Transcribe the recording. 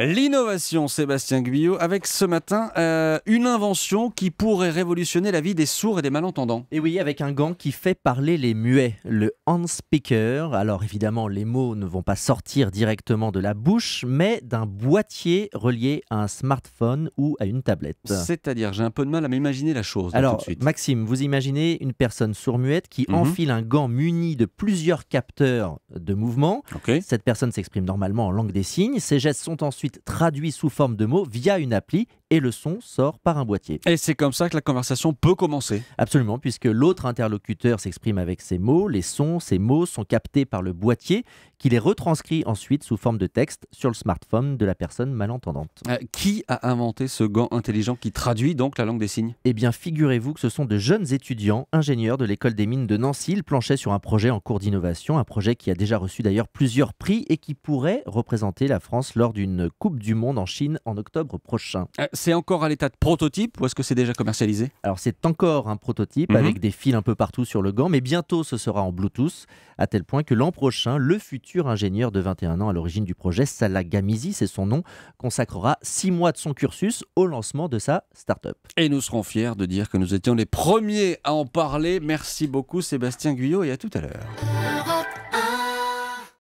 L'innovation, Sébastien Guyot, avec ce matin euh, une invention qui pourrait révolutionner la vie des sourds et des malentendants. Et oui, avec un gant qui fait parler les muets, le hand speaker. Alors évidemment, les mots ne vont pas sortir directement de la bouche, mais d'un boîtier relié à un smartphone ou à une tablette. C'est-à-dire, j'ai un peu de mal à m'imaginer la chose. là, Alors, tout de suite. Maxime, vous imaginez une personne sourd-muette qui Mhm. enfile un gant muni de plusieurs capteurs de mouvement. Cette personne s'exprime normalement en langue des signes. Ses gestes sont ensuite traduits sous forme de mots via une appli et le son sort par un boîtier. Et c'est comme ça que la conversation peut commencer. Absolument, puisque l'autre interlocuteur s'exprime avec ces mots, les sons, ces mots sont captés par le boîtier qui les retranscrit ensuite sous forme de texte sur le smartphone de la personne malentendante. Euh, qui a inventé ce gant intelligent qui traduit donc la langue des signes? Eh bien, figurez-vous que ce sont de jeunes étudiants, ingénieurs de l'école des mines de Nancy. Ils planchaient sur un projet en cours d'innovation, un projet qui a déjà reçu d'ailleurs plusieurs prix et qui pourrait représenter la France lors d'une Coupe du Monde en Chine en octobre prochain. Euh, C'est encore à l'état de prototype ou est-ce que c'est déjà commercialisé? Alors c'est encore un prototype Mhm. avec des fils un peu partout sur le gant, mais bientôt ce sera en Bluetooth, à tel point que l'an prochain, le futur ingénieur de 21 ans à l'origine du projet, Salah Gamizi, c'est son nom, consacrera six mois de son cursus au lancement de sa start-up. Et nous serons fiers de dire que nous étions les premiers à en parler. Merci beaucoup Sébastien Guyot et à tout à l'heure.